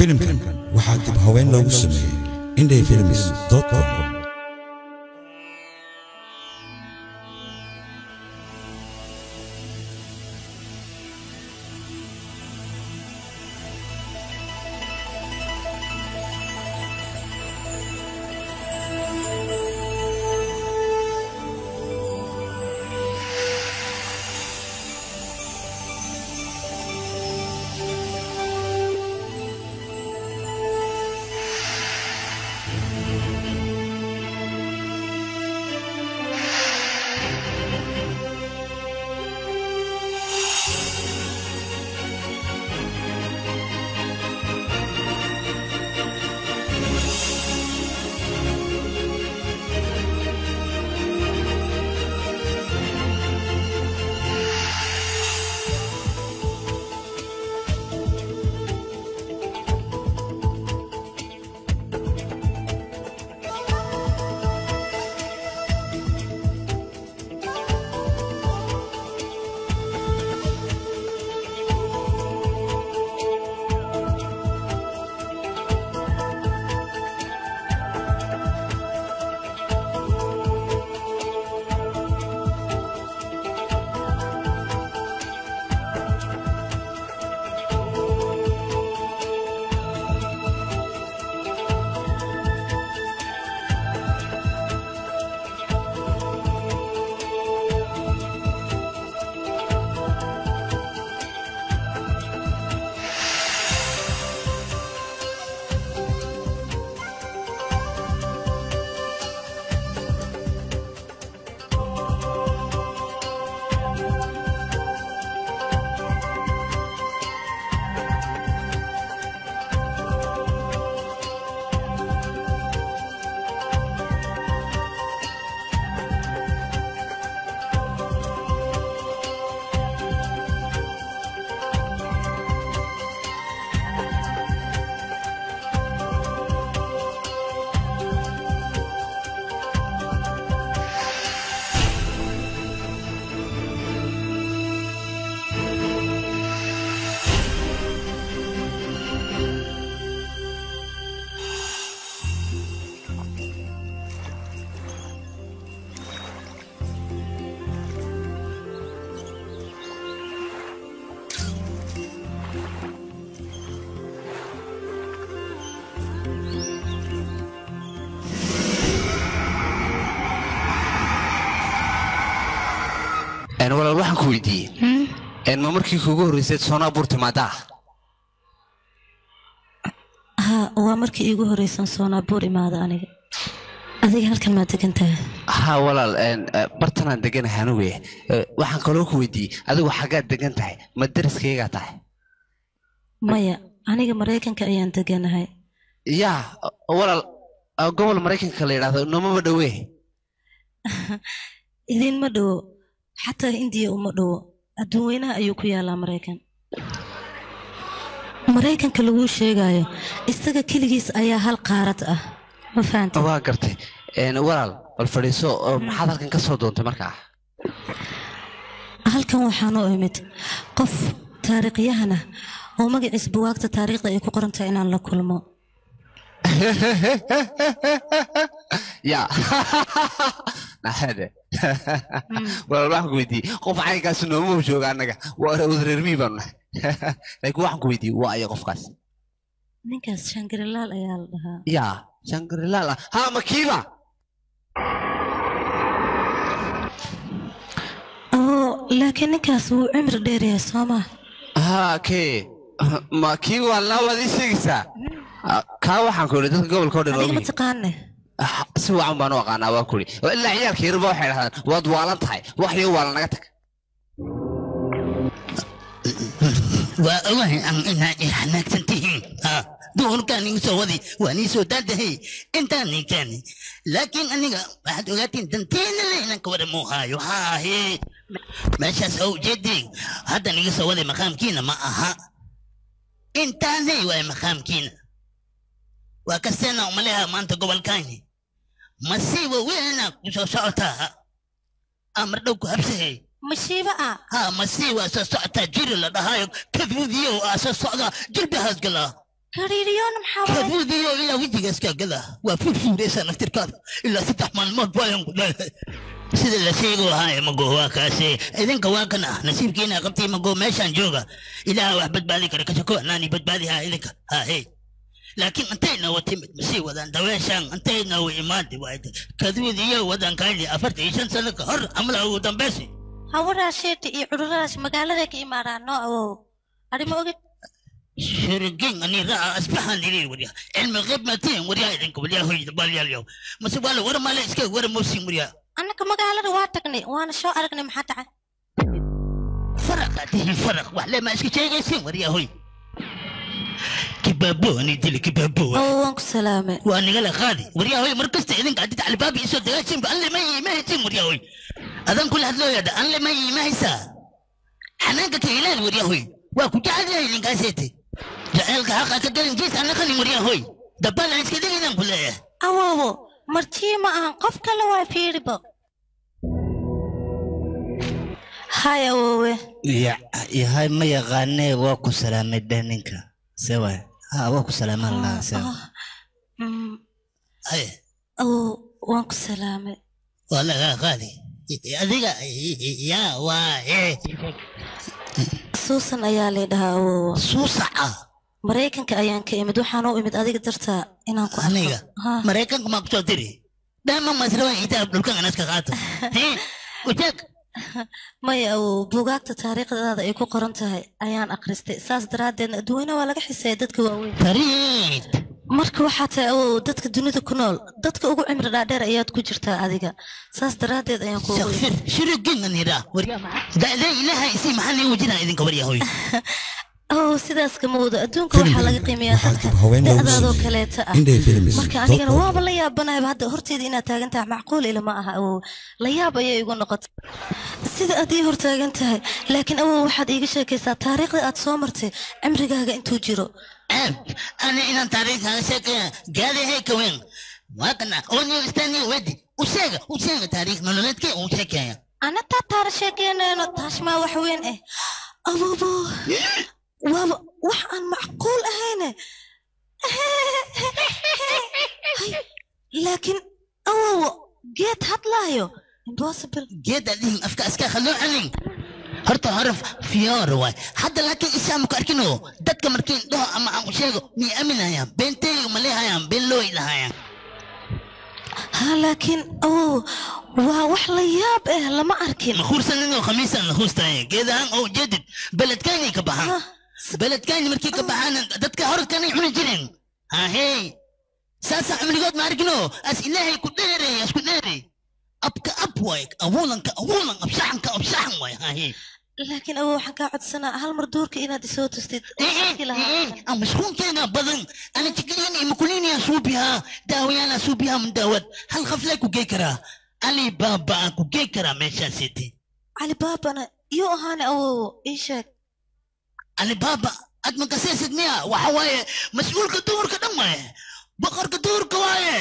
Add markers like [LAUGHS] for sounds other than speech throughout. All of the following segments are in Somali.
filimkan waxaa dib haween loogu sameeyey indhay films com walaal markii kuugu horreysayd soonaa buur timaadaa haa waa markii iigu horreysan soonaa buur imaada aniga. Adiga halkan maa degan tahay haa walaal bartanaan deganahay anuguye waxaan kaloo ku weydiiyey adigu xaggaad degan tahay ma daraskaygaa tahay? Maya aniga maraykanka ayaan deganahay. Yaa walaal gobol maraykanka la yidhaahdo nomama dhowee? [LAUGHS] Idiinma dhowo xataa hindiya uma dhowo adduun weynaha ayuu ku yaalaa maraykan. Maraykanka laguu sheegayo isaga keligiis ayaa hal qaarad ah. Ma fahanta waa gartay. Walaal bal fadhiiso maxaad halkan ka soo doontay markaa halkan waxaanoo imid qof taariikhyahana oo magaciis buwaagta taariikhda ay ku qoran tahay inaan la kulmo. [LAUGHS] Ya. [LAUGHS] Naxade walaal waxaan ku weydiiyey. Qof caynkaasi nooma jooga annaga. Waa wadareermii baanu nahay [LAUGHS] laakiin waxaan ku weydiiyey waa aya qofkaas. Ninkaas shangarilaal ayaa la dhahaa. Ya shangarilaal ah. Haa makiiba! Oo laakiin ninkaas wuu cimri dheeryahay soo maa haa kee? Ma kii waalnaa waad ii sheegaysaa kaa waxaan ku idhi dadka gobolka o dhan adiga ma ogi taqaane si wacan baan u aqaanaa waa kuri oo ilaa ciyaalka yarba waxay dhahdaan waad waalan tahay. Wax yo waala naga tag. Waa ogahay an inaa i xanaagsan tihiin. Duhurkaan igu soo wadi. Waan ii soo daadahay. Intaan ninkaani laakiin aniga waxaad ogaatiin danteena le inaan ka wada muuhaayo haahe meeshaas oo ujeedii haddan iga soo waday maqaamkiina ma aha. Intaanay waay maqaamkiina. Waa kasteena umaleha maanta gobolkayni masiiba weyna ku soo socotaa amar dhow ku habsahey mashiiba ah ha masiiba soo socotaa jiri la dhahayo kadmudiyow aa soo socda jilbahaas galaa gariiriyoona maxaa waaye kabuudiyo ilaa wejigaas kaagada waa furfuuraysaa naftirkaada ilaa saddex maalmood waayan ku dhahay sida la sheego haaye mago waa kaase idinka waa kan ah nasiibkiina qabtay mago meeshaan jooga ilaah wax badbaadi kara kashako naani badbaadi haa idinka haa hey laakiin intayna wa timid masii wadaan daweeshaan intayna wa imaadi waayday kaduudiyo wadankayni afartan iyo shan sano ka hor amala ugu dambaysi hawaraas sheeti iyo cuduradaas magaaladay ka imaadaan noo awow arrimo ogid shurigin ani raa asbaxan ilii cilmi qibmatiin wariya idinka waliya hoyda mase waala war iska war mawsin wariya. Annaka magaalada waa tagnay waana soo aragnay maxaa dhacay faraq faraq wax le ma iska sheegaysin wariya hoy kibaabowani nigala qaadi waryahoy mar kasta idinka adid albaab isoo dagaashinba alle ma yiimahaytiin waryahoy adan kula hadlooyada alle ma yiimahaysaa xanaanka ka ilaal waryahoy waa ku jecelyahay ninkaasete jaceylka xaqa ka gelin gees annakani waryahoy dabbaalaan iska degaynaan ku leeyahay awoowo martii ma ahan qof kale waa fiiribo hay awoowe yahay ma yaqaanee waa ku salaamay dheh see waay ha waa ah, ku salaamaan lahaa ah, see ah, mm. aye waan oh, ku salaamay walagaa qaadi adiga yaa waaye eh, suusan ayaa lay dhahaa awowa suusaca maraykanka ayaan ka imid waxaan u imid adiga dartaa inaan ku aniga maraykanka maa ku soo diri. Dhaama masrawa inta abdulkan anaska qaato. [LAUGHS] Ujeeg [LAUGHS] maya awow buugaagta taariikhdaada ay ku qoran tahay ayaan akhristay saas daraaddeedna adduweyne waa laga xiseeya dadka waaweyn. Marka waxaa tahay awow dadka dunida ku nool dadka ugu cimri dhaadheer ayaad ku jirtaa adiga. Saas daraaddeed ayaan kuugu [LAUGHS] imid shakfir shirigin anira da'da ilaha isi maxaa nii wajina idinka warya hoy oh sidaas kama wado adduunka waxaa laga qiimeeyaa waxaa dadka. jib haween loogu da'daadoo sameeyey. kaleeta ah. Inday films marka dot anigana com. waaba la yaabanayaba hadda horteeda inaad taagan tahay macquul ilama aha. Awow. La yaab ayay igu noqotay sida aad ii hortaagan tahay laakiin awow waxaad iiga sheekaysaa taariikhda aad soo martay waaba wax aan macquul ahayne Hay, laakiin awowo geed hadlaayo. Impossible. Geeda dhihin afka iska khalloo canin horta hore fiyoore waay. Hadda laakiin isaamu ku arkino dadka markiin dhaho ama aan sheego miyay aaminayaan beenteyga ma leehayaan been loo ilahayaan ha laakiin awow waa wax la yaab ah lama arkin. Ma huursaninoo khamiisaan la huustaaye geedahan oo ujeedid beledkaynay ka baxaan بلد كان مركي كبحان آه. دتك هور كان يحمل جرين ها هي. ساسا عمل ما ماركنو اس الله هي كدري اس كدري أبك اب وايك اولنك اولن ابشحنك ابشحن واي ها هي. لكن أبو حكا عد سنة هل مردورك إنا دي صوت استيد إيه إيه إيه إيه. مشخون كينا بضن أنا تكلين إيه مكلين يا صوبها داويا أنا صوبها من داوت هل خفلك لك علي بابا اكو كيكرا ماشا سيتي علي بابا أنا يو هاني أو إيشك؟ Ali baaba ad makaseesid miya waxa waaye mas'uulka duurka dhan waaye boqorka duurka waaye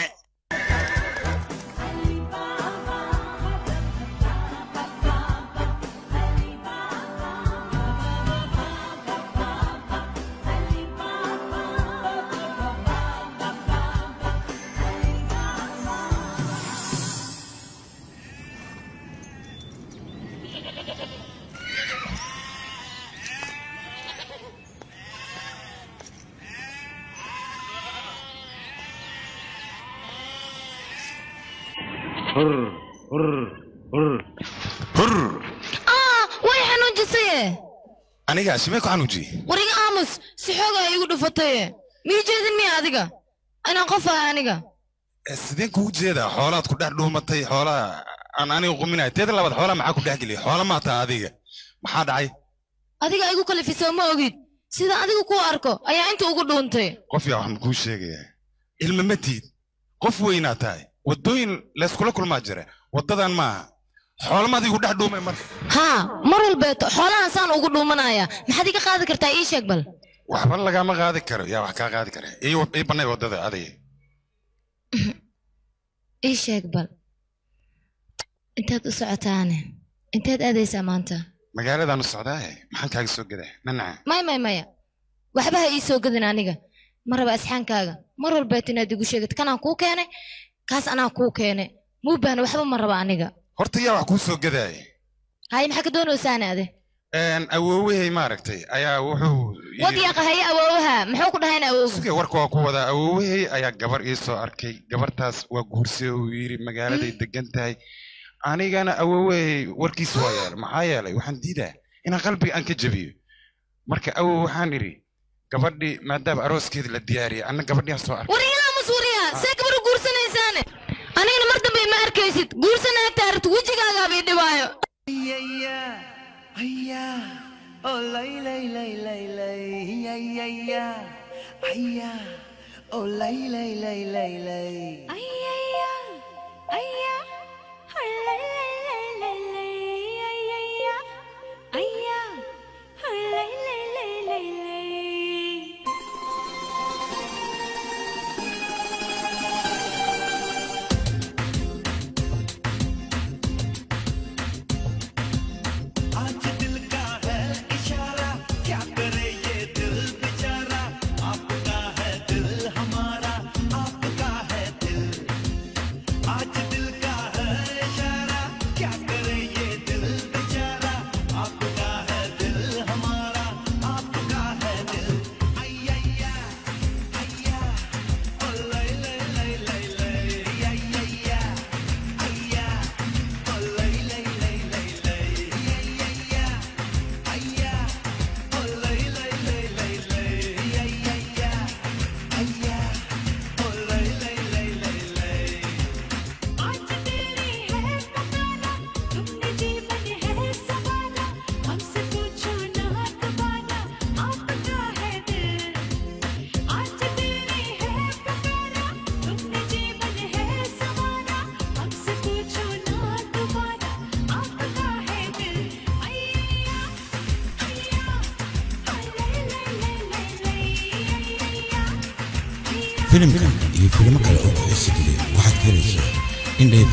aniga simee ku xanuujiye wariga aamus si xoogaa iigu dhufataye mii jeedin miya adiga? Inaan qof ahay aniga. Eh, sideen kugu jeedaa xoolaad ku dhex dhuumatay xoolaa aan aniga quminaya teeda labaad xoolaa maxaa ku dhex geliya xoola maa taa adiga. Maxaa dhacay? Adiga igu kalifisoo ma ogid. Sida adiga ku arko ayaa inta ugu dhuuntay qof yaa waxaan kuu sheegayaa ilma ma tiid. Qof weynaa tahay. Waddooyin layskula kulmaa jira waddadan maaha xoolamaad igu dhex dhuumay marka. Haa mar walbeeto xoolahan saan ugu dhuumanaya. Maxaad iga qaadi kartaa ii sheeg bal. Waxba lagama qaadi karo. Yaa wax kaa qaadi kara ii bannay waddada adiga. [LAUGHS] Ii sheeg bal. Intaad u socotaane. Inteed aadaysaa maanta. Magaaladaan u socdaaye maxaan kaaga soo gadaa? Nanaca may may maya waxba ha ii soo gadin aniga. Ma raba asxaankaaga. Mar walbeet inaad igu sheegid kanaan kuu keenay? Kaas anaa kuu keenay. Muu baahna waxba ma raba aniga horta yaa wax kuu soo gadaaya haye maxaa ka doonaysaane ade awoowahay maaragtay ayaa wuxuu yidhi- wadyaqa haye awoowaha muxuu ku dhahayn awowga warka waa ku wadaa awoowahay ayaa gabar ii soo arkay. Gabartaas waa guursay uu yidhi magaaladay degan tahay. Anigana awoowahay warkiisa waa yeelay maxaa yeelay waxaan diidaa inaan qalbiga aan ka jabiyo. Marka awow waxaan idhi gabadhii maadaama arooskeeda la diyaariyay anna gabadhiyaa soo arkay Oh, lay, lay, lay, lay, lay. Ay, ay, ay.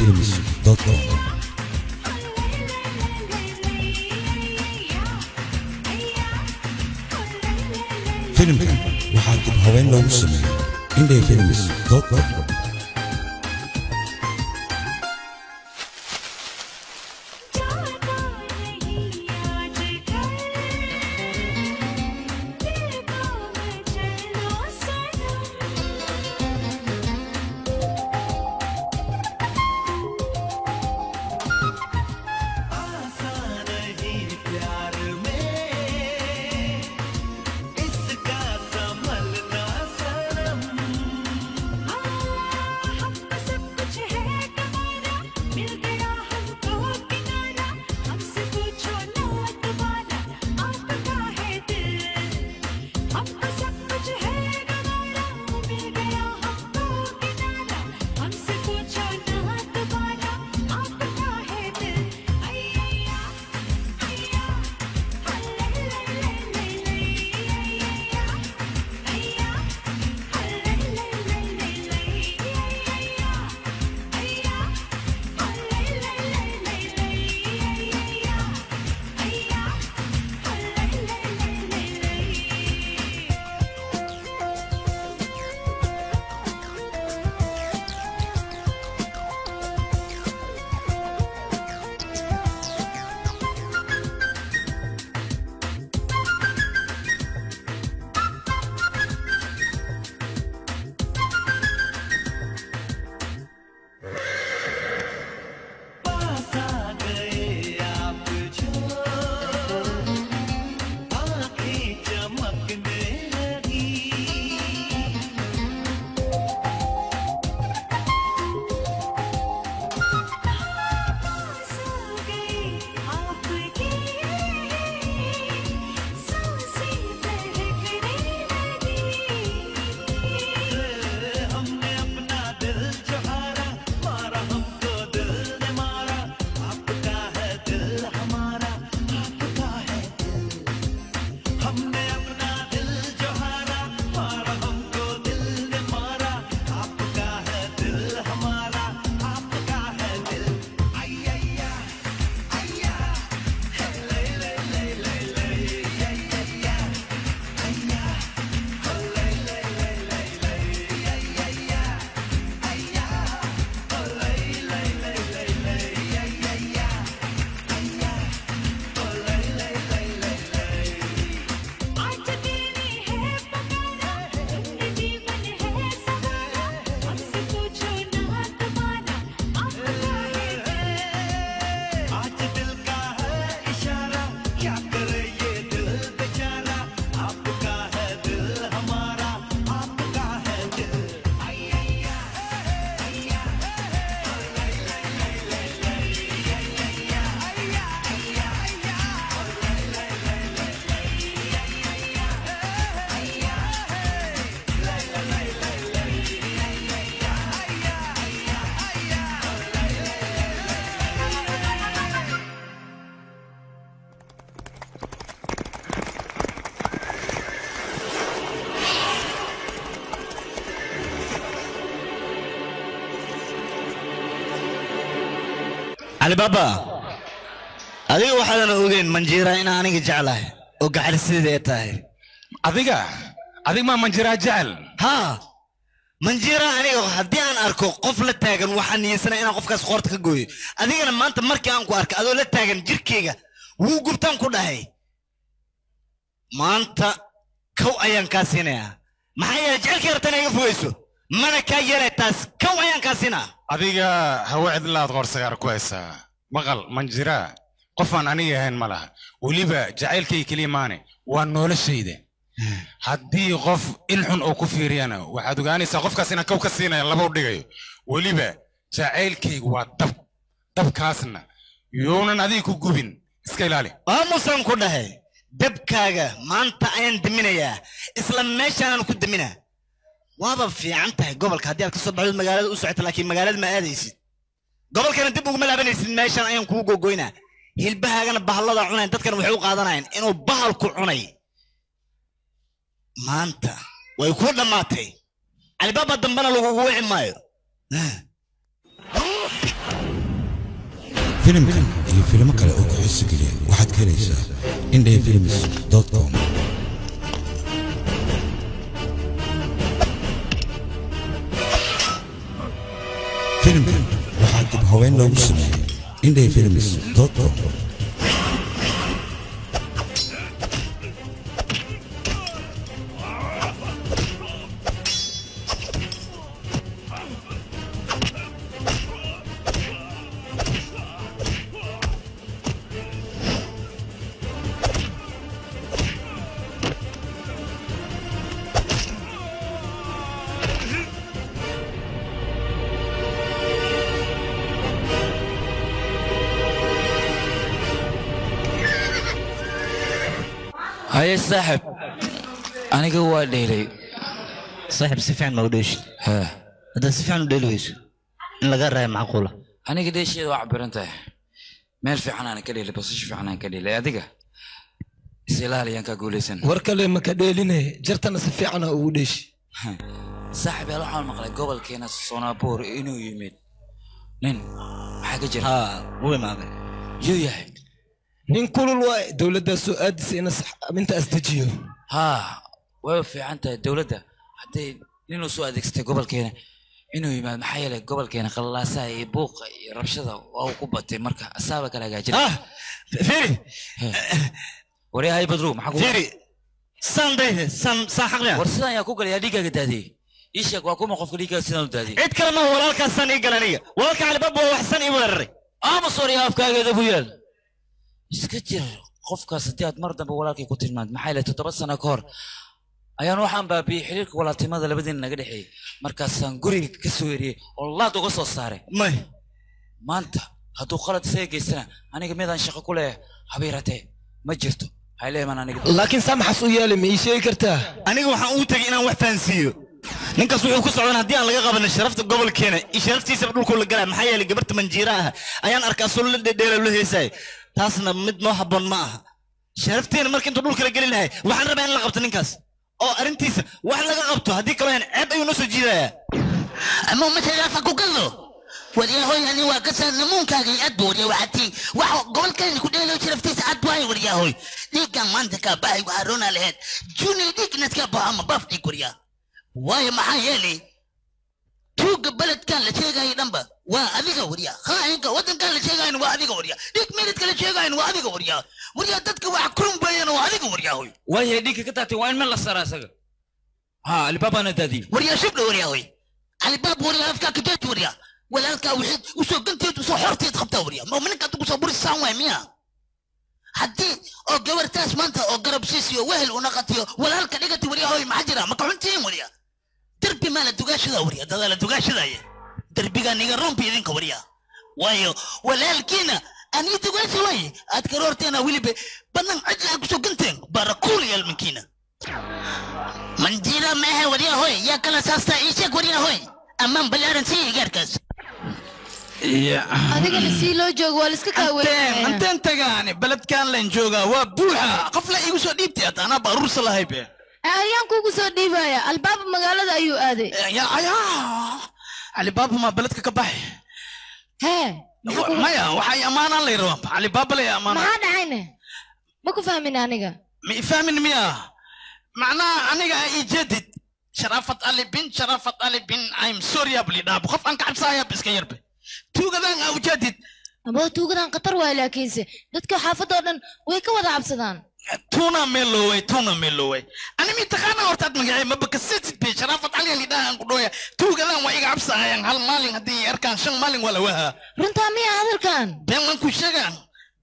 Indhay films com. Filimkan waxaa dib haween calibaaba adiga waxaadan ogeyn manjiira inaan aniga jeclahay oo gacali sideeda tahay. Adiga adig maa manjiraa jecel? Haa manjiira aniga haddii aan arko qof la taagan waxaan niyeysana inaan qofkaas qoorta ka gooyo. Adigana maanta markii aan ku arko adoo la taagan jirkeyga wuu gubtaan ku dhahay. Maanta kow ayaan kaa siinayaa. Maxaa yeelay jecelkii rabtana iga fogeyso mana kaa yeelay taas kow ayaan kaa siinaa adiga hawe cidlaad qorsagaar ku haysaa maqal manjiraa qofaan aniga ahayn ma laha. Weliba jacaylkay keliya maane waa noloshayda haddii qof ilxun oo ku fiiriyana waxaad ogaanaysaa qofkaas inaan kow ka siinaya laba u dhigayo. Weliba jacaylkaygu waa dab. Dabkaasna younan adiga ku gubin. Iska ilaali. Aamusan ku dhahay. Dabkaaga maanta ayaan deminayaa isla meeshaanaan ku deminaa waaba fiican tahay gobolka haddii aad ka soo baxdo magaalada u socota laakiin magaalada ma aadaysid. Gobolkana dib uguma laabanaysid meeshaan ayaan kugu gogoynaa hilbahaagana bahallada cunayn dadkana waxay u qaadanayaan inuu bahalku cunay. Maanta way ku dhammaatay. Calibaaba dambena lagugu wici maayo. Filimkan iyo filimo kale oo ku xiso geliya waxaad ka helaysaa indhafilms com filimkan waxaa dib haween loogu sameeyey indhafilms haye saaxib aniga waa dheelay. Saaxib si fiican ma u dheeshid haa haddaad si fiican u dheeli weyso. In laga raaya macquula. Aniga dheesheeda waa cabiran tahay. Meel fiican aan ka dheelay basasho fiican aan ka dheelay adiga is ilaaliyaan kaa guulaysan. War kale maka dheeline? Jartana si fiicana ugu dheeshi. Saaxib yaal waxaan maqlay gobolkeena sonabuur inuu yimid. Nin maxaa ka jira? Haa wuu imaaday. Yuu yahay nin kulul waay dowladdaa soo aadisa ina mintaas dejiyo. Haa way fiican tahay dowladda. Hadday ninuu soo adeegsatay gobolkeena inuu yimaado maxaa yeelay gobolkeena qallalaasaha iyo buuqa iyo rabshada waa uu ku batay marka asaaba kala hagaajina ah firi waryahay badru maxaa ku firi saan dayde saan saan xaqliya war sidaan yaa ku galayaa dhiiggaaga daadiyey. Ii sheeg waa kuma qofka dhiiggaaga sidaan u daadiyey. Cid kale ma walaalkaasaan ii galan aniga. Walaalka calibaba waa waxsan ii weeraray. Ama sorya afkaageeda buu yaal iska jir qofkaas haddii aad mar dambe walaalkay ku tilmaad maxaa yeelay toddoba sano ka hor ayaan waxaan baabiyey xiriirka walaaltinimada labadiina naga dhexeeyey markaasaan guriga ka soo eriyey oo laad uga soo saaray. May. Maanta hadduu qalad isaga geystana aniga midaan shaqo ku leeyahay habiiratee ma jirto. Laakiin saa maxaas u yeelay ma ii sheegi kartaa aniga waxaan ugu tegay inaan wax fahansiiyo. Ninkaas wuxuu ku socdan haddii aan laga qabanin sharafta gobolkeena iyo sharaftiisaba dhulkuu la galaya maxaa yeelay gabarta manjiira ah ayaan arkaa soo la dhedheela lo heesay habboon ma aha sharafteena marka intuu dhulka la geli lahay waxaan rabaa in la qabto ninkaas oo arrintiisa wax laga qabto haddii kaloo ceeb ayuu noo soo jiidayaa ama matalafa ku galo waryahoy waa kasaa namuunkaaga aad buu warya waxaatiin wax gobolkeena ku dheelo sharaftiisa aad waay waryahoy dhiiggan maanta kaa bahay waxaa roona laheyd juni dhiignas kaa baho ama baaf dhiig warya waayo maxaa yeelay tuuga beledkan la sheegayo dhanba waa adiga warya khaainka waddankan la sheegayo waa adiga warya dhiig meeladka la sheegayo waa adiga warya warya dadka waxa kurum bayana waa adiga waryahoy waayahay dhiigka ka taatay waa in meel la saaraa isaga haa alibaabana daadiyey warya shibdha waryahoy alibaab warya afkaa kajeeti warya walaalkaa wixii usoo ganteed usoo xorteed qabtaa warya ma ninka adigu soo burisaan waay miya haddii oo gabartaas maanta oo garab siisiyo wehel una qatiyo walaalka dhigati waryahoy maxaa jira maka xuntiin warya derbi maa la dugaashada warya dadaa la dugaashadaya derbigaa niga rumbi idinka warya waayo walaalkiina aan ii dugaasha waaye. Aad karoorteena weliba badan cidla aad ku soo ganteen barakuul yaalminkiina manjira maaha waryahoy yaa kala saastaa ii sheeg waryahoy ammaan ballaaran sii igaarkaas adigana sii loo joogo waa laiska kaaweynaya anteen tagaani. Beledkan len joogaa waa buuxa. Qof la igu soo dhiibtay hata anaa baaruursa lahay be ayaan kugu soo dhiibaya. Albaaba magaalada ayuu aaday. Alibaaba maa beledka ka baxay. Hee maya waxay ammaanaan lay rabaa calibaaba lay ammaana maxaa dhacayne ma ku fahmin aniga? Ma ifahmin miya. Macnaha aniga ii jeedid sharafat ali bin sharafat ali bin im sorry abli dhaab qof aan ka cabsaayab iska yarbe. Tuugadan aa ujeedid aboo tuugadan khatar waay laakiinse. Dadka xaafadda oo dhan way ka wada cabsadaan tuna meloway tuna meloway ani mi taqaana horta ad magacay maba kasatid be sharafat ali ali dhahan ku dhooya tuugadan waa iga cabsaayaan hal maalin haddii arkaan shan maalin waa la wahaa runtaa miya hadalkan been waan ku sheegaa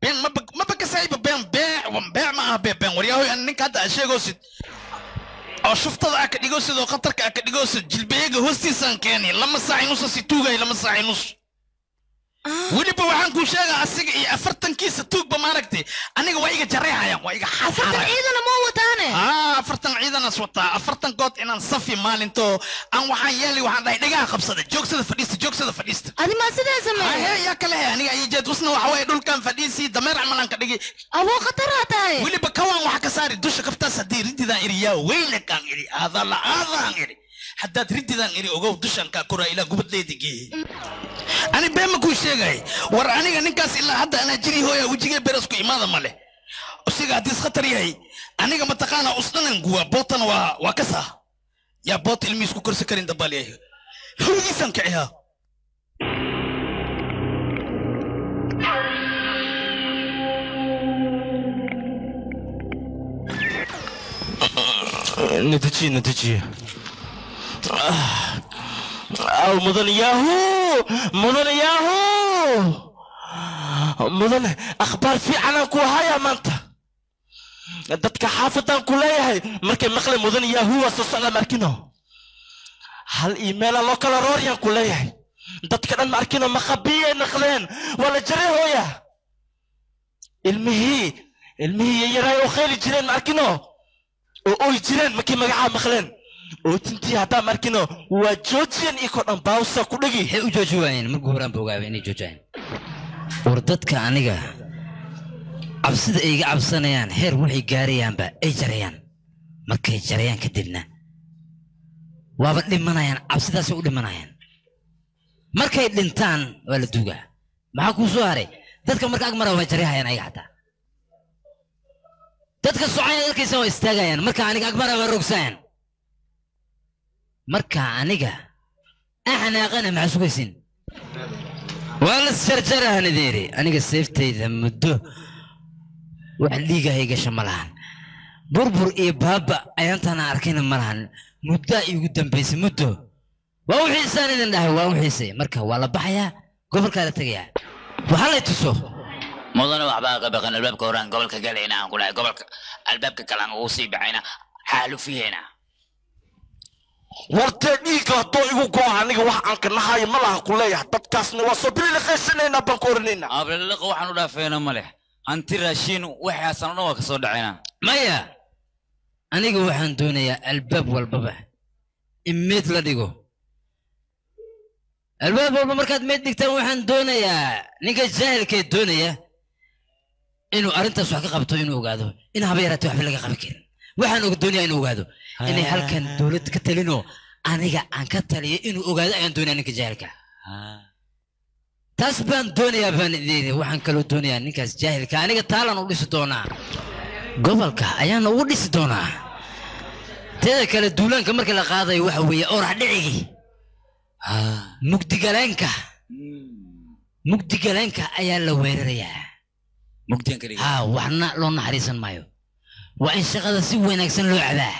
been maba maba kasayba been beec beec ma aha bee been waryahoy ani ninka hadda aad sheegoosid oo shuftada aa ka dhigoosid oo khatarka aa ka dhigoosid jilbeyaga hoostiisaan keeni lama saaci nusa si tuugay lama saaci nus weliba waxaan kuu sheegaa asiga iyo afartankiisa tuugba maaragtay. Aniga waa iga jareehayaan waa iga afartan ciidana ma wataane? Aa afartan ciidanaas wataa. Afartan good inaan safi maalinto. Aan waxaan yeeli waxaan dhahay dhagaha qabsada joogsada fadhiista joogsada fadhiista. Adi maa sidaa sameeye Ahe, yaa kale he aniga iyo jeed usna waxa waye dhulkan fadhiisii dameer camalaan ka dhigi aboo khataraa tahay. Weliba kawaan waxa ka saari dusha kabtaas haddii rididaan iri yaa weylakaan iri aadaa la-aadaan iri haddaad rididaan iri ogow dushan kaa koraa ilaa ani been ma kuu sheegay war aniga ninkaas ilaa hadda anaa jiri hooya wejigee beresku imaada male usiga haddii iskhatar yahay aniga mataqaana usdhanan guwa bootana waa waa ka saa yaa boot ilmihiis ku korsi karin dabaalyahay hawdiisaan kiciyaa natijiye natijiye aw mudan yahu mudan yahu mudane akhbaar fiicanaan ku haya maanta dadka xaafadaan ku leeyahay markay maqleen mudan yahu waa soo socda markino hal iimeela loo kala rooriyaan ku leeyahay dadka dhan markino makhabiyay naqdeen waa la jaray hooya ilmihii ilmihii yayaray oo khayli jireen markino oo oy jireen markay magacaa maqleen oo tintii haddaan markino waa joojiyeen ikoo dhan baawsa ku dhegi waxay u jooji waayeen markii horaan ba ogaabay inay joojiyaan war dadka aniga cabsida ay iga cabsanayaan heer waxay gaarayaanba ay jarayaan. Markay jarayaan kadibna. Waaba dhimanayaan cabsidaasay u dhimanayaan. Markay dhintaan waa la duugaa. Maxaa kuu soo haray dadka marka ag mara waa jarayhayaan ayaga xataa dadka socaya arkaysa waa istaagayaan. Marka aniga agmara waa rogsayaan marka aniga axnaaqana maxaa sugaysin waa la jarjarahan ideeri aniga seeftayda muddo wax dhiigahay gasha ma lahan. Burbur iyo baaba ayaantaana arkayna ma lahan. Muddaa iigu dambaysay muddo. Waa u xiisaan idin dhahay waa xiisay. Marka waa la baxayaa gobolkaa la tegayaa. Waxaa lay tuso. Mudane waxbaa ka baqan albaabka horaan gobolka galayna aan ku dhahay. Gobolka albaabka kale aan ugu sii baxayna xaalufiyeena wartee dhiigga haddoo igu go'a aniga wax aan ka nahayo ma laha ku leeyahay. Dadkaasna waa soo bililiqaysanaynaa baan ku oranaynaa abliliqa waxaan u dhaafeena ma leh. Hanti raashiin waxaasan o dhan waa ka soo dhacayna. Maya! Aniga waxaan doonayaa albaab walbaba. In meed la dhigo. Albaab walba markaad meed dhigtaan waxaan doonayaa ninka jaahilkee doonaya inuu arrintaas wax ka qabto inuu ogaado. In haba yaraatee waxba laga qaban karin. Waxaan og doonayaa inuu ogaado inay halkan dowlad ka talinoo aniga aan ka taliyo inuu ogaado ayaan doonayaa ninka jaahilka. Taas baan doonayaa baan idin waxaan kaloo doonayaa ninkaas jaahilka. Aniga taalan u dhisi doonaa. Gobolka ayaana ugu dhisi doonaa. Teeda kale duulaanka marka la qaadayo waxa weeye orax mugdigaleenka mugdigaleenka ayaa la weerarayaa. Ha waxna loo naxariisan maayo. Waa in shaqada si wanaagsan loo cabaa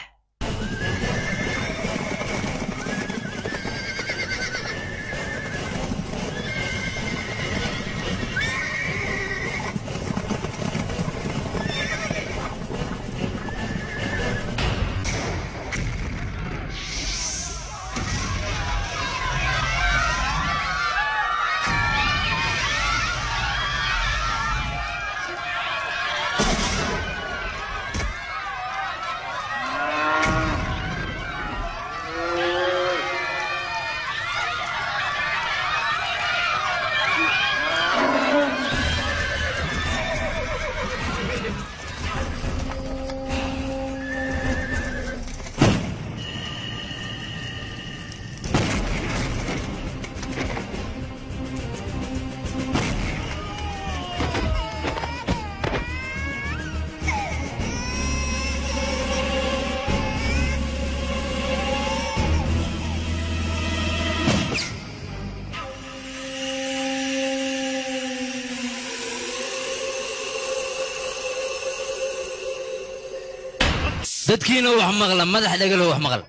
dadkiina wax maqla madax dhegalo wax maqla.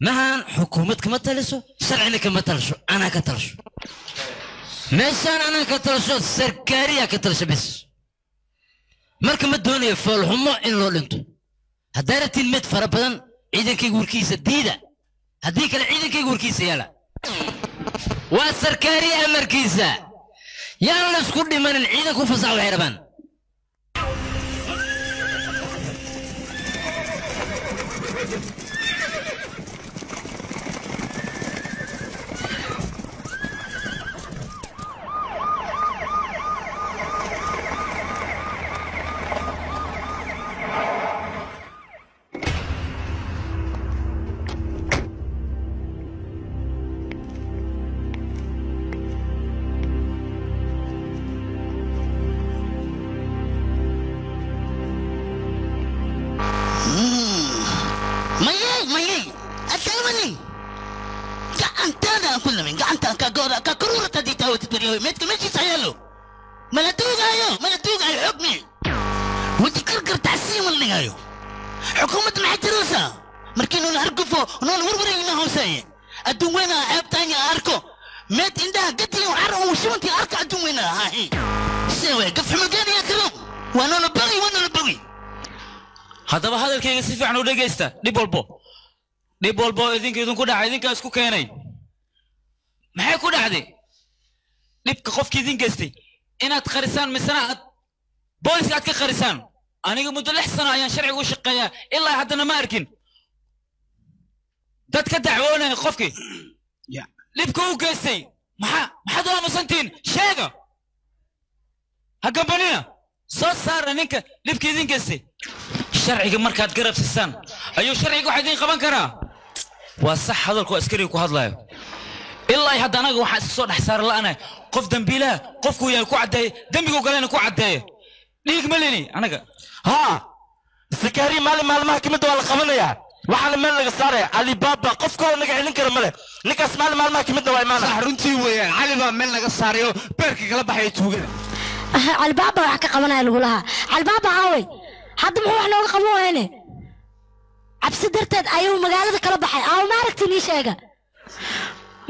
Mahan xukuumad kama taliso sharcina kama talisho anaa ka talisho. Meeshaan anaa ka talisho sarkaariyaa ka talisho bis marka ma doonayo foolxumo in loo dhinto. Haddaa rabtiin mid fara badan ciidankayga warkiisa diida. Haddii kale ciidankayga warkiisa yaalla. Waa sarkaari amarkiisa. Yaan la isku dhimanin ciidanku fasax waxay rabaan hadalkayga si fiican u dhegaysta. Dhib walbo. Dhib walbo idinka idinku dhacay idinkaa isku keenay. Maxay ku dhacday? Dhibka qofkii idin geystay. Inaad qarisaan misena aad booliska aad ka qarisaan. Aniga muddo lix sano ayaan sharciga u shaqeeyaa ilaa haddana ma arkin. Dad ka dacwoonaya qofkii. Dhibka u geystay. Maxaa maxaad u aamusantihiin sheega! Ha gambanina soo saara ninka dhibka idin geystay sharciga markaad garab siisaan ayuu sharciga wax idiin qaban karaa? Waa sax hadalku askariga ku hadlayo ilaa hadda anaga waxaa iska soo dhex saara la'anahay qof dembiilaha qofkuu yahay ku caddeeye dembigu galena ku caddeeye. Dhiig ma lini anaga. Haa sakaari maalin maalmaha ka mid waa la qabanayaa. Waxaana meel laga saaraya alibaaba qofkoo naga celin kara male ninkaas maalin maalmaha ka midna waa imaana sax runtii weeyaan cali baa meel naga saarayo beerka kala baxaya tuugada. Calibaaba wax ka qabanaya lagu lahaa calibaaba aawey hadda muxuu wax nooga qaban waayane cabsi darteed ayuu magaalada kala baxay. Aawo ma aragtiin ii sheega?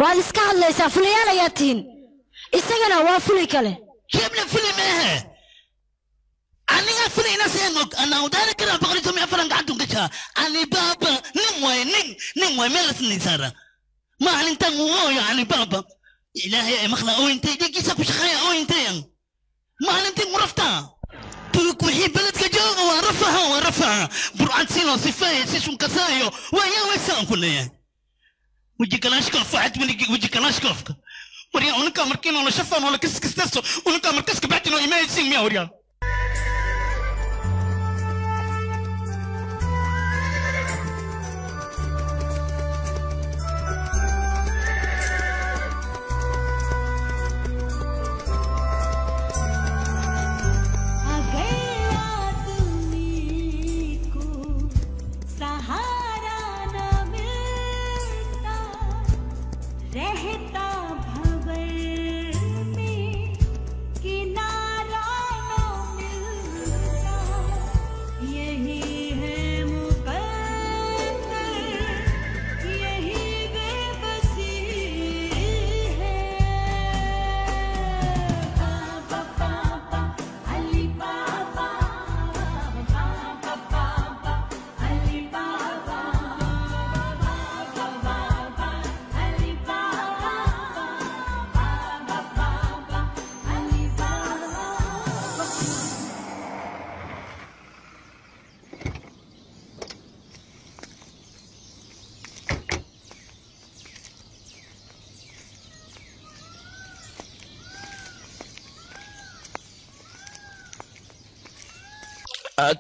Waad iska hadlaysaa. Fulayaal ayaa tihin isagana waa fuli kale. Hebna fuli meehe anigaa fulayna seenog anaa karaa boqol iyo tomiya faran gacantu gashaa alibaaba nin waaye nin nin waaye meel lasnii saara. Maalintan uu ooyo ilaahay ay maqlaa oo intay ku shaqeeya oo maalintii quraftaa ربك وحي بلدك جوغا ورفها ورفها برعان سينا صفاية سيسون كسايو ويا ويسان كلها وجيك الاشكاف واحد وجيك الاشكاف وريا ونكا مركين ولا شفان ولا كس كس تسو ونكا مركز كبعتين وإيمان سيميا وريا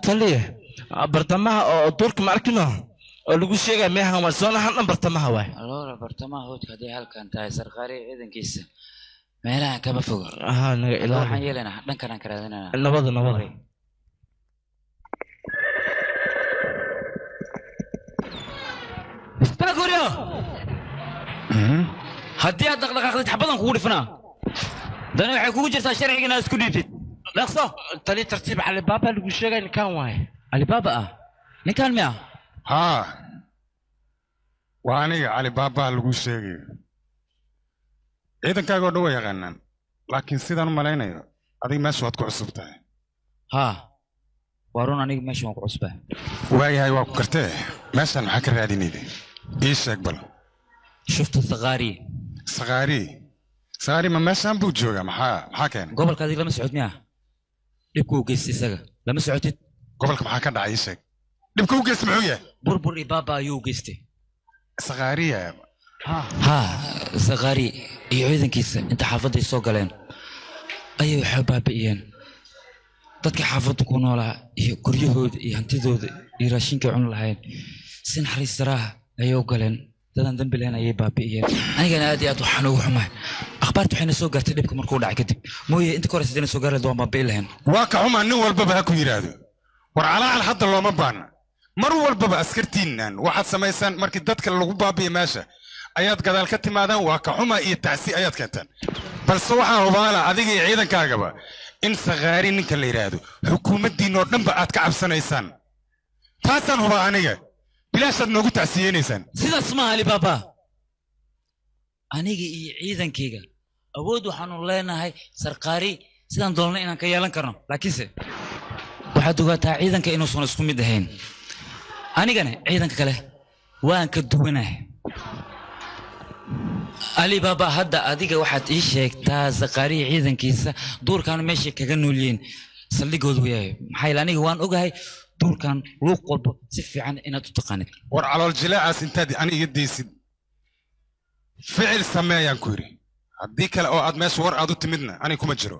taliya bartamaha oo duurka ma arkino? Oo lagu sheegaya meehan waa soonahan dhan bartamaha waay. Aloora bartamaha hoodka hadday halkan tahay sarkaari ciidankiisa. Meelahan kama fogo. Aha naga waxaan ilaali yeelanaa dhankanaan ka raadinana nabada nabada istaguryo haddii aad dhaqdhaqaaqdid xabadan kugu dhifanaa dani waxay kugu jirtaa sharciga inaad isku dhiibtid dhaqso tali tartiib calibaaba lagu sheegay ninkan waay. Alibaaba ah? Ninkan miya? Haa waa aniga cali baabaa lagu sheegayo ciidankaaga oo dhan waa yaqaanaan laakiin sidaan u malaynayo adiga meesha waad ku cusub tahay. Haa waa run aniga meeshan waan ku cusbaa waayahay waa ku kartee meeshaan maxaa ka raadinayda ii sheeg bal. Shufta sakaari sakaari sakaari ma meeshaan buu joogaa? Maxaa maxaa keenay gobolka adiga lama socod miya dhibku u geystay isaga. Lama socotid? Gobolka maxaa ka dhacay ii sheeg. Dhibka u geystay muxuu yahay? Burbur iyo baaba ayuu u geystay sakaariya haa sakaari iyo ciidankiisa inta xaafadda ay soo galeen. Ayay waxaa baabi'iyeen dadkii xaafadda ku noolaa iyo guryahooda iyo hantidooda iyo raashinkay cuni lahayn si naxariis daraaha ayay u galeen. Dadaan dambi lahayn ayay baabi'iyeen anigana aad iyo aad waxaan ugu xumahay akhbaarta waxayna soo gaartay dhibka markuu dhacay kadib. Mooye inta ka horeysa hadayna soo gaari waan baabi'i lahayn? Waa ka xumaa nin walbaba ha ku yidhaahdo war calaacal hadda looma baana mar walbaba askartiinnan waxaad samaysaan markii dadka lagu baabiya meesha. Ayaad gadaal ka timaadaan waa ka xuma iyo tacsi ayaad keentaan. Balse waxaa hubaala adiga iyo ciidankaagaba in sakaari ninka la yidhaahdo xukuumaddiinoo dhanba aad ka cabsanaysaan. Taasaan hubaa aniga. Bilaashaad noogu tacsiyeynaysaan sidaas ma ali baaba aniga iyo ciidankayga awood waxaanu leenahay sarkaari sidaan doonno inaan ka yeelan karno. Laakiinse waxaad ogaataa ciidanka inuusan isku mid ahayn. Anigana ciidanka kale waan ka duwanahay. Ali baaba hadda adiga waxaad ii sheegtaa zakariya ciidankiisa. Duurkan meeshay kaga nool yihiin saldhigoodu yahay maxaa aniga waan ogahay duurkan luuq walba si fiican inaad u taqaanid. War calool jilaacaas intaad ani iga daysid ficil sameeyaan ku yidhi haddii kale oo aad meesha war aad u timidna aniga kuma jiro